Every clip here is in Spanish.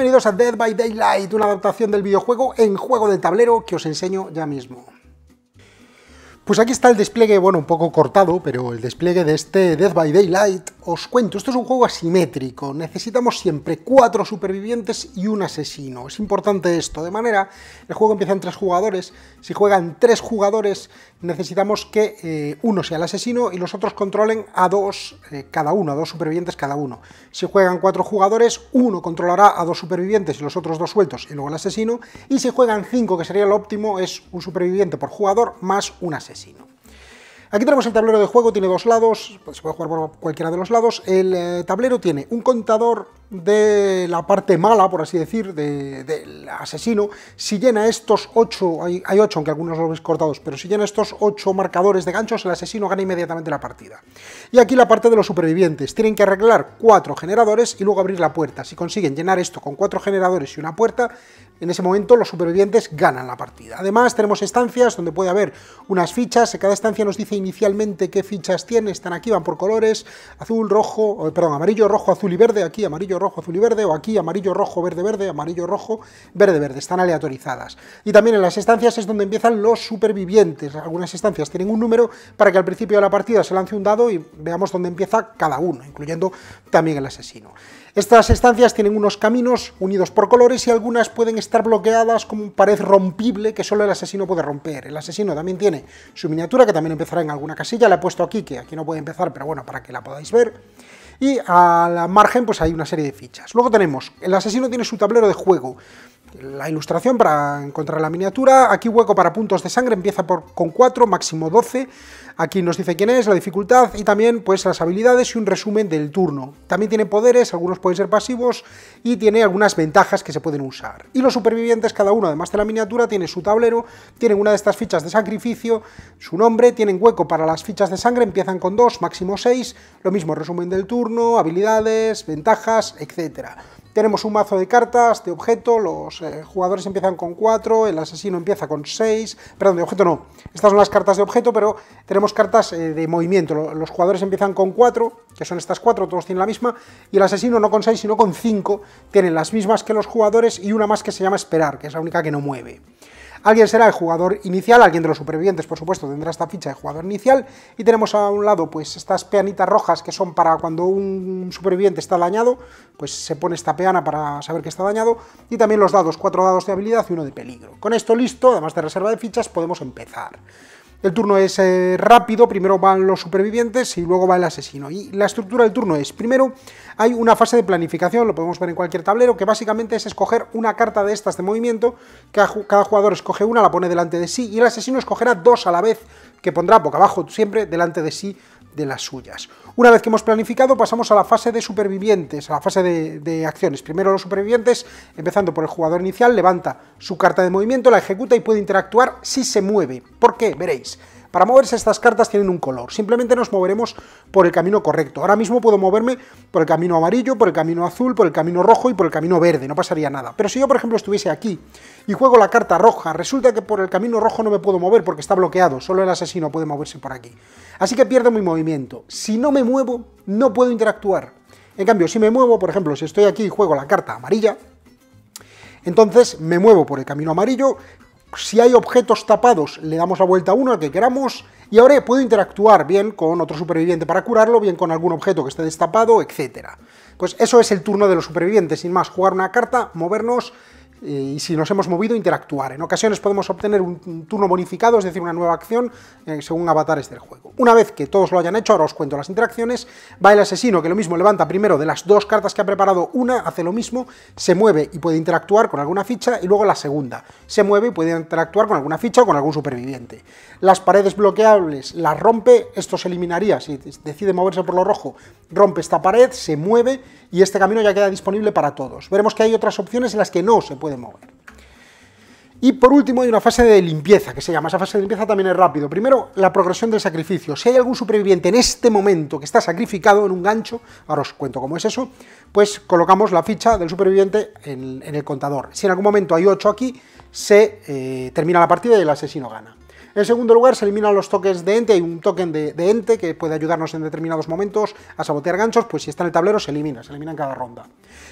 Bienvenidos a Dead by Daylight, una adaptación del videojuego en juego de tablero que os enseño ya mismo. Pues aquí está el despliegue, bueno, un poco cortado, pero el despliegue de este Dead by Daylight. Os cuento, esto es un juego asimétrico, necesitamos siempre cuatro supervivientes y un asesino. Es importante esto, de manera, el juego empieza en tres jugadores, si juegan tres jugadores necesitamos que eh, uno sea el asesino y los otros controlen a dos eh, cada uno, a dos supervivientes cada uno. Si juegan cuatro jugadores, uno controlará a dos supervivientes y los otros dos sueltos y luego el asesino, y si juegan cinco, que sería lo óptimo, es un superviviente por jugador más un asesino. Aquí tenemos el tablero de juego, tiene dos lados, se puede jugar por cualquiera de los lados. El eh, tablero tiene un contador de la parte mala, por así decir, del asesino. Si llena estos ocho, hay, hay ocho, aunque algunos los veis cortados, pero si llena estos ocho marcadores de ganchos, el asesino gana inmediatamente la partida. Y aquí la parte de los supervivientes. Tienen que arreglar cuatro generadores y luego abrir la puerta. Si consiguen llenar esto con cuatro generadores y una puerta, en ese momento los supervivientes ganan la partida. Además tenemos estancias donde puede haber unas fichas, cada estancia nos dice inicialmente qué fichas tiene, están aquí, van por colores, azul, rojo, perdón, amarillo, rojo, azul y verde, aquí amarillo, rojo, azul y verde, o aquí amarillo, rojo, verde, verde, amarillo, rojo, verde, verde, están aleatorizadas. Y también en las estancias es donde empiezan los supervivientes, algunas estancias tienen un número para que al principio de la partida se lance un dado y veamos dónde empieza cada uno, incluyendo también el asesino. Estas estancias tienen unos caminos unidos por colores y algunas pueden estar bloqueadas como pared rompible que solo el asesino puede romper. El asesino también tiene su miniatura que también empezará en alguna casilla, la he puesto aquí, que aquí no puede empezar, pero bueno, para que la podáis ver. Y a la margen pues hay una serie de fichas. Luego tenemos, el asesino tiene su tablero de juego, la ilustración para encontrar la miniatura, aquí hueco para puntos de sangre, empieza por, con 4, máximo 12, aquí nos dice quién es, la dificultad y también pues las habilidades y un resumen del turno. También tiene poderes, algunos pueden ser pasivos y tiene algunas ventajas que se pueden usar. Y los supervivientes, cada uno además de la miniatura, tiene su tablero, tienen una de estas fichas de sacrificio, su nombre, tienen hueco para las fichas de sangre, empiezan con 2, máximo 6, lo mismo resumen del turno, habilidades, ventajas, etcétera. Tenemos un mazo de cartas, de objeto, los eh, jugadores empiezan con 4, el asesino empieza con 6, perdón, de objeto no, estas son las cartas de objeto, pero tenemos cartas eh, de movimiento, los jugadores empiezan con 4, que son estas 4, todos tienen la misma, y el asesino no con 6, sino con 5, tienen las mismas que los jugadores y una más que se llama esperar, que es la única que no mueve. Alguien será el jugador inicial, alguien de los supervivientes, por supuesto, tendrá esta ficha de jugador inicial. Y tenemos a un lado, pues, estas peanitas rojas que son para cuando un superviviente está dañado, pues se pone esta peana para saber que está dañado. Y también los dados, cuatro dados de habilidad y uno de peligro. Con esto listo, además de reserva de fichas, podemos empezar. El turno es eh, rápido, primero van los supervivientes y luego va el asesino. Y la estructura del turno es, primero hay una fase de planificación, lo podemos ver en cualquier tablero, que básicamente es escoger una carta de estas de movimiento, cada jugador escoge una, la pone delante de sí, y el asesino escogerá dos a la vez, que pondrá boca abajo siempre delante de sí de las suyas. Una vez que hemos planificado, pasamos a la fase de supervivientes, a la fase de, acciones. Primero los supervivientes, empezando por el jugador inicial, levanta su carta de movimiento, la ejecuta y puede interactuar si se mueve. ¿Por qué? Veréis. Para moverse estas cartas tienen un color, simplemente nos moveremos por el camino correcto. Ahora mismo puedo moverme por el camino amarillo, por el camino azul, por el camino rojo y por el camino verde, no pasaría nada. Pero si yo, por ejemplo, estuviese aquí y juego la carta roja, resulta que por el camino rojo no me puedo mover porque está bloqueado, solo el asesino puede moverse por aquí. Así que pierdo mi movimiento. Si no me muevo, no puedo interactuar. En cambio, si me muevo, por ejemplo, si estoy aquí y juego la carta amarilla, entonces me muevo por el camino amarillo, si hay objetos tapados, le damos la vuelta a uno, al que queramos, y ahora puedo interactuar bien con otro superviviente para curarlo, bien con algún objeto que esté destapado, etc. Pues eso es el turno de los supervivientes, sin más, jugar una carta, movernos, y si nos hemos movido, interactuar. En ocasiones podemos obtener un turno bonificado, es decir, una nueva acción eh, según avatares del juego. Una vez que todos lo hayan hecho, ahora os cuento las interacciones, va el asesino que lo mismo levanta primero de las dos cartas que ha preparado, una hace lo mismo, se mueve y puede interactuar con alguna ficha, y luego la segunda, se mueve y puede interactuar con alguna ficha o con algún superviviente. Las paredes bloqueables las rompe, esto se eliminaría, si decide moverse por lo rojo, rompe esta pared, se mueve y este camino ya queda disponible para todos. Veremos que hay otras opciones en las que no se puede mover. Y por último hay una fase de limpieza, que se llama, esa fase de limpieza también es rápido. Primero, la progresión del sacrificio. Si hay algún superviviente en este momento que está sacrificado en un gancho, ahora os cuento cómo es eso, pues colocamos la ficha del superviviente en, el contador. Si en algún momento hay 8 aquí, se eh, termina la partida y el asesino gana. En segundo lugar, se eliminan los tokens de ente, hay un token de, ente que puede ayudarnos en determinados momentos a sabotear ganchos, pues si está en el tablero se elimina, se elimina en cada ronda.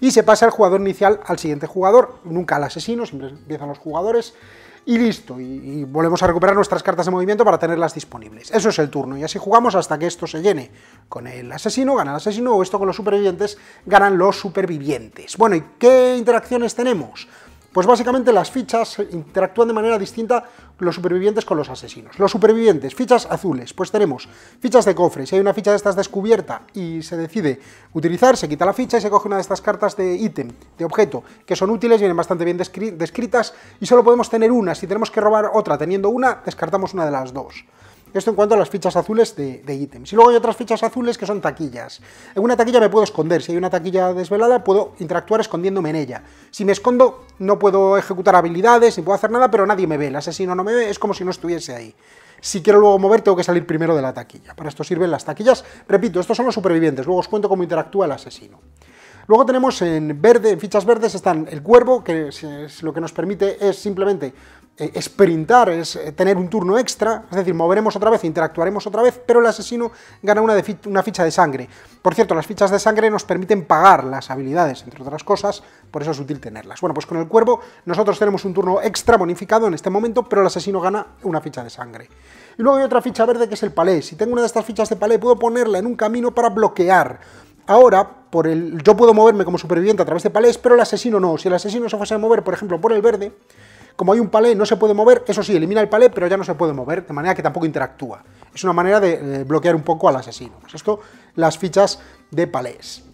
Y se pasa el jugador inicial al siguiente jugador, nunca al asesino, siempre empiezan los jugadores, y listo, y, y, volvemos a recuperar nuestras cartas de movimiento para tenerlas disponibles. Eso es el turno, y así jugamos hasta que esto se llene con el asesino, gana el asesino, o esto con los supervivientes, ganan los supervivientes. Bueno, ¿y qué interacciones tenemos? Pues básicamente las fichas interactúan de manera distinta los supervivientes con los asesinos. Los supervivientes, fichas azules, pues tenemos fichas de cofre. Si hay una ficha de estas descubierta y se decide utilizar, se quita la ficha y se coge una de estas cartas de ítem, de objeto, que son útiles, vienen bastante bien descritas y solo podemos tener una. Si tenemos que robar otra teniendo una, descartamos una de las dos. Esto en cuanto a las fichas azules de, ítems. Y luego hay otras fichas azules que son taquillas. En una taquilla me puedo esconder. Si hay una taquilla desvelada, puedo interactuar escondiéndome en ella. Si me escondo, no puedo ejecutar habilidades, ni puedo hacer nada, pero nadie me ve. El asesino no me ve, es como si no estuviese ahí. Si quiero luego mover, tengo que salir primero de la taquilla. Para esto sirven las taquillas. Repito, estos son los supervivientes. Luego os cuento cómo interactúa el asesino. Luego tenemos en verde, en fichas verdes, están el cuervo, que lo que nos permite es simplemente eh, sprintar, es eh, tener un turno extra, es decir, moveremos otra vez, interactuaremos otra vez, pero el asesino gana una, de, una ficha de sangre. Por cierto, las fichas de sangre nos permiten pagar las habilidades, entre otras cosas, por eso es útil tenerlas. Bueno, pues con el cuervo nosotros tenemos un turno extra bonificado en este momento, pero el asesino gana una ficha de sangre. Y luego hay otra ficha verde que es el palé. Si tengo una de estas fichas de palé, puedo ponerla en un camino para bloquear Ahora, por el, yo puedo moverme como superviviente a través de palés, pero el asesino no. Si el asesino se fuese a mover, por ejemplo, por el verde, como hay un palé, no se puede mover, eso sí, elimina el palé, pero ya no se puede mover, de manera que tampoco interactúa. Es una manera de eh, bloquear un poco al asesino. Pues esto, las fichas de palés.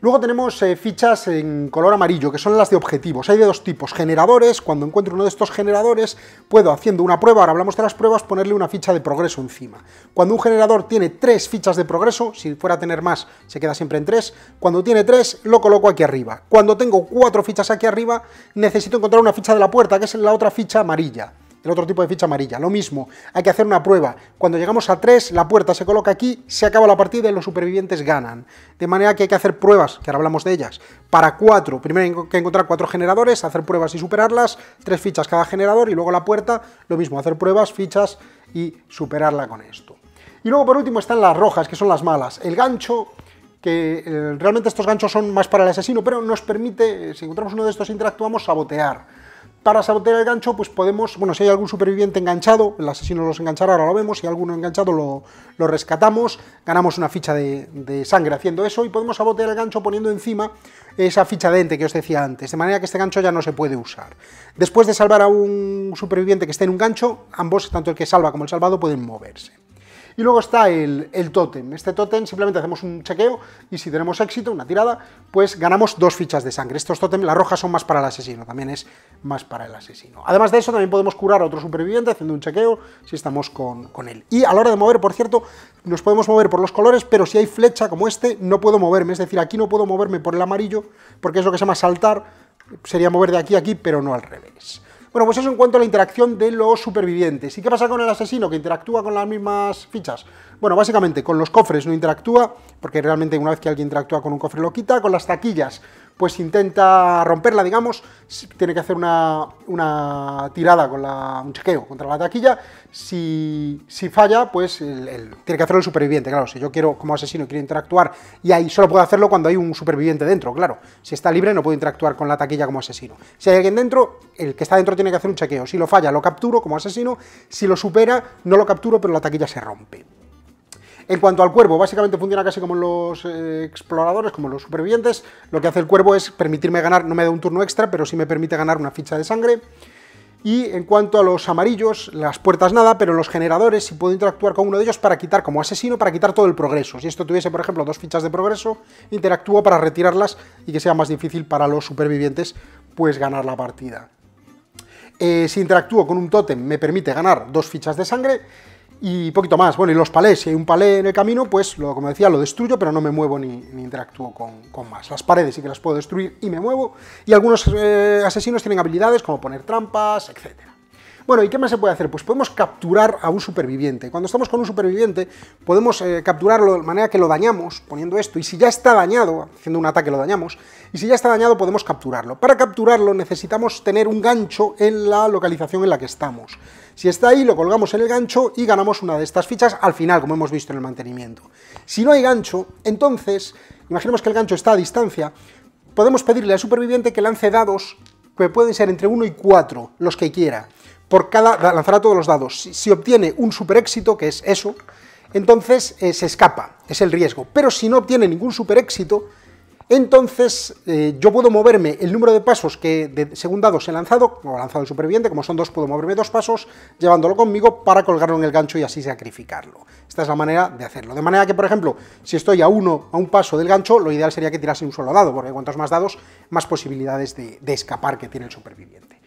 Luego tenemos eh, fichas en color amarillo, que son las de objetivos. Hay de dos tipos, generadores, cuando encuentro uno de estos generadores, puedo, haciendo una prueba, ahora hablamos de las pruebas, ponerle una ficha de progreso encima. Cuando un generador tiene tres fichas de progreso, si fuera a tener más, se queda siempre en tres, cuando tiene tres, lo coloco aquí arriba. Cuando tengo cuatro fichas aquí arriba, necesito encontrar una ficha de la puerta, que es la otra ficha amarilla el otro tipo de ficha amarilla. Lo mismo, hay que hacer una prueba. Cuando llegamos a 3, la puerta se coloca aquí, se acaba la partida y los supervivientes ganan. De manera que hay que hacer pruebas, que ahora hablamos de ellas, para 4. Primero hay que encontrar 4 generadores, hacer pruebas y superarlas, 3 fichas cada generador y luego la puerta, lo mismo, hacer pruebas, fichas y superarla con esto. Y luego por último están las rojas, que son las malas. El gancho que eh, realmente estos ganchos son más para el asesino, pero nos permite, si encontramos uno de estos interactuamos, sabotear. Para sabotear el gancho, pues podemos, bueno, si hay algún superviviente enganchado, el asesino los enganchará, ahora lo vemos, si hay alguno enganchado lo, lo rescatamos, ganamos una ficha de, de, sangre haciendo eso y podemos sabotear el gancho poniendo encima esa ficha de ente que os decía antes, de manera que este gancho ya no se puede usar. Después de salvar a un superviviente que esté en un gancho, ambos, tanto el que salva como el salvado, pueden moverse. Y luego está el, el tótem. Este tótem simplemente hacemos un chequeo y si tenemos éxito, una tirada, pues ganamos dos fichas de sangre. Estos tótem, las rojas son más para el asesino, también es más para el asesino. Además de eso, también podemos curar a otro superviviente haciendo un chequeo si estamos con, con él. Y a la hora de mover, por cierto, nos podemos mover por los colores, pero si hay flecha como este, no puedo moverme. Es decir, aquí no puedo moverme por el amarillo, porque es lo que se llama saltar, sería mover de aquí a aquí, pero no al revés. Bueno, pues eso en cuanto a la interacción de los supervivientes. ¿Y qué pasa con el asesino que interactúa con las mismas fichas? Bueno, básicamente con los cofres no interactúa, porque realmente una vez que alguien interactúa con un cofre lo quita. Con las taquillas, pues intenta romperla, digamos, tiene que hacer una, una tirada con la, un chequeo contra la taquilla. Si, si falla, pues el, tiene que hacerlo el superviviente. Claro, si yo quiero, como asesino, quiero interactuar y ahí solo puedo hacerlo cuando hay un superviviente dentro, claro. Si está libre no puedo interactuar con la taquilla como asesino. Si hay alguien dentro, el que está dentro tiene que hacer un chequeo. Si lo falla, lo capturo como asesino. Si lo supera, no lo capturo, pero la taquilla se rompe. En cuanto al cuervo, básicamente funciona casi como los eh, exploradores, como los supervivientes. Lo que hace el cuervo es permitirme ganar, no me da un turno extra, pero sí me permite ganar una ficha de sangre. Y en cuanto a los amarillos, las puertas nada, pero los generadores, si puedo interactuar con uno de ellos para quitar, como asesino, para quitar todo el progreso. Si esto tuviese, por ejemplo, dos fichas de progreso, interactúo para retirarlas y que sea más difícil para los supervivientes, pues ganar la partida. Eh, si interactúo con un tótem, me permite ganar dos fichas de sangre y poquito más. Bueno, y los palés, si hay un palé en el camino, pues lo, como decía, lo destruyo, pero no me muevo ni, interactúo con, con, más. Las paredes sí que las puedo destruir y me muevo, y algunos eh, asesinos tienen habilidades como poner trampas, etc. Bueno, ¿y qué más se puede hacer? Pues podemos capturar a un superviviente. Cuando estamos con un superviviente, podemos eh, capturarlo de manera que lo dañamos, poniendo esto, y si ya está dañado, haciendo un ataque lo dañamos, y si ya está dañado podemos capturarlo. Para capturarlo necesitamos tener un gancho en la localización en la que estamos. Si está ahí, lo colgamos en el gancho y ganamos una de estas fichas al final, como hemos visto en el mantenimiento. Si no hay gancho, entonces, imaginemos que el gancho está a distancia, podemos pedirle al superviviente que lance dados que pueden ser entre 1 y 4, los que quiera. Por cada, lanzará todos los dados. Si, obtiene un super éxito, que es eso, entonces eh, se escapa, es el riesgo. Pero si no obtiene ningún super éxito, entonces eh, yo puedo moverme el número de pasos que de, según dados he lanzado, o lanzado el superviviente, como son dos, puedo moverme dos pasos, llevándolo conmigo para colgarlo en el gancho y así sacrificarlo. Esta es la manera de hacerlo. De manera que, por ejemplo, si estoy a uno, a un paso del gancho, lo ideal sería que tirase un solo dado, porque cuantos más dados, más posibilidades de escapar que tiene el superviviente.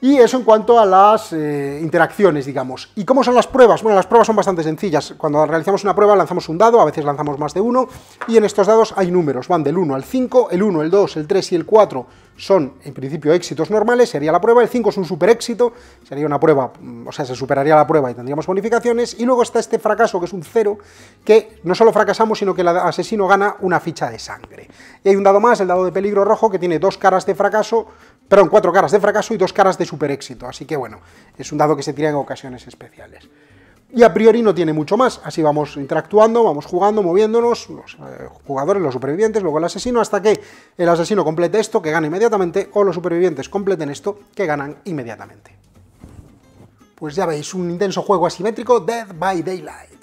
Y eso en cuanto a las eh, interacciones, digamos. ¿Y cómo son las pruebas? Bueno, las pruebas son bastante sencillas. Cuando realizamos una prueba lanzamos un dado, a veces lanzamos más de uno, y en estos dados hay números, van del 1 al 5, el 1, el 2, el 3 y el 4 son en principio éxitos normales, sería la prueba, el 5 es un super éxito, sería una prueba, o sea, se superaría la prueba y tendríamos bonificaciones, y luego está este fracaso que es un 0, que no solo fracasamos, sino que el asesino gana una ficha de sangre. Y hay un dado más, el dado de peligro rojo, que tiene dos caras de fracaso, perdón, cuatro caras de fracaso y dos caras de super éxito, así que bueno, es un dado que se tira en ocasiones especiales. Y a priori no tiene mucho más, así vamos interactuando, vamos jugando, moviéndonos, los eh, jugadores, los supervivientes, luego el asesino, hasta que el asesino complete esto, que gana inmediatamente, o los supervivientes completen esto, que ganan inmediatamente. Pues ya veis, un intenso juego asimétrico, Dead by Daylight.